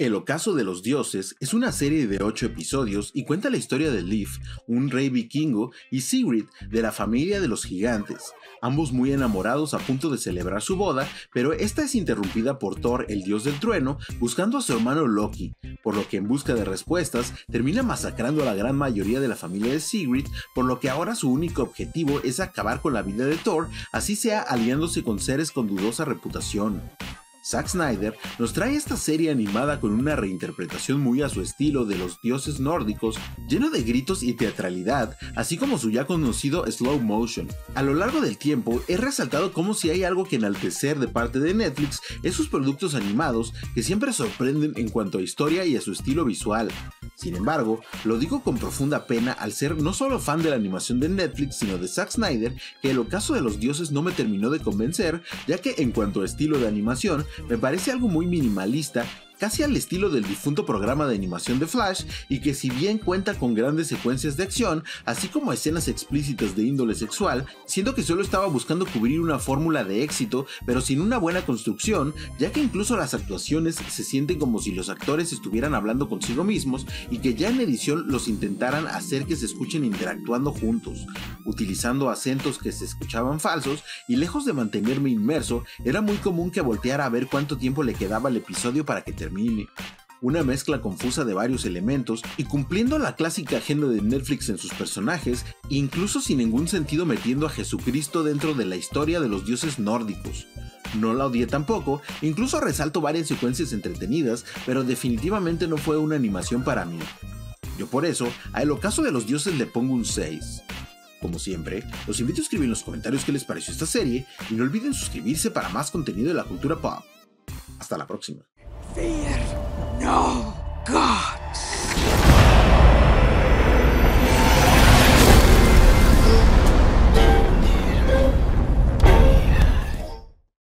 El Ocaso de los Dioses es una serie de 8 episodios y cuenta la historia de Leif, un rey vikingo, y Sigrid, de la familia de los gigantes, ambos muy enamorados a punto de celebrar su boda, pero esta es interrumpida por Thor, el dios del trueno, buscando a su hermano Loki, por lo que en busca de respuestas termina masacrando a la gran mayoría de la familia de Sigrid, por lo que ahora su único objetivo es acabar con la vida de Thor, así sea aliándose con seres con dudosa reputación. Zack Snyder nos trae esta serie animada con una reinterpretación muy a su estilo de los dioses nórdicos, lleno de gritos y teatralidad, así como su ya conocido slow motion. A lo largo del tiempo, he resaltado como si hay algo que enaltecer de parte de Netflix es sus productos animados que siempre sorprenden en cuanto a historia y a su estilo visual. Sin embargo, lo digo con profunda pena al ser no solo fan de la animación de Netflix, sino de Zack Snyder, que el ocaso de los dioses no me terminó de convencer, ya que en cuanto a estilo de animación, me parece algo muy minimalista casi al estilo del difunto programa de animación de Flash, y que si bien cuenta con grandes secuencias de acción, así como escenas explícitas de índole sexual, siento que solo estaba buscando cubrir una fórmula de éxito, pero sin una buena construcción, ya que incluso las actuaciones se sienten como si los actores estuvieran hablando consigo mismos y que ya en edición los intentaran hacer que se escuchen interactuando juntos, utilizando acentos que se escuchaban falsos, y lejos de mantenerme inmerso, era muy común que volteara a ver cuánto tiempo le quedaba al episodio para que terminara una mezcla confusa de varios elementos y cumpliendo la clásica agenda de Netflix en sus personajes, incluso sin ningún sentido metiendo a Jesucristo dentro de la historia de los dioses nórdicos. No la odié tampoco, incluso resalto varias secuencias entretenidas, pero definitivamente no fue una animación para mí. Yo por eso, a El Ocaso de los Dioses le pongo un 6. Como siempre, los invito a escribir en los comentarios qué les pareció esta serie y no olviden suscribirse para más contenido de la cultura pop. Hasta la próxima. Fear no God.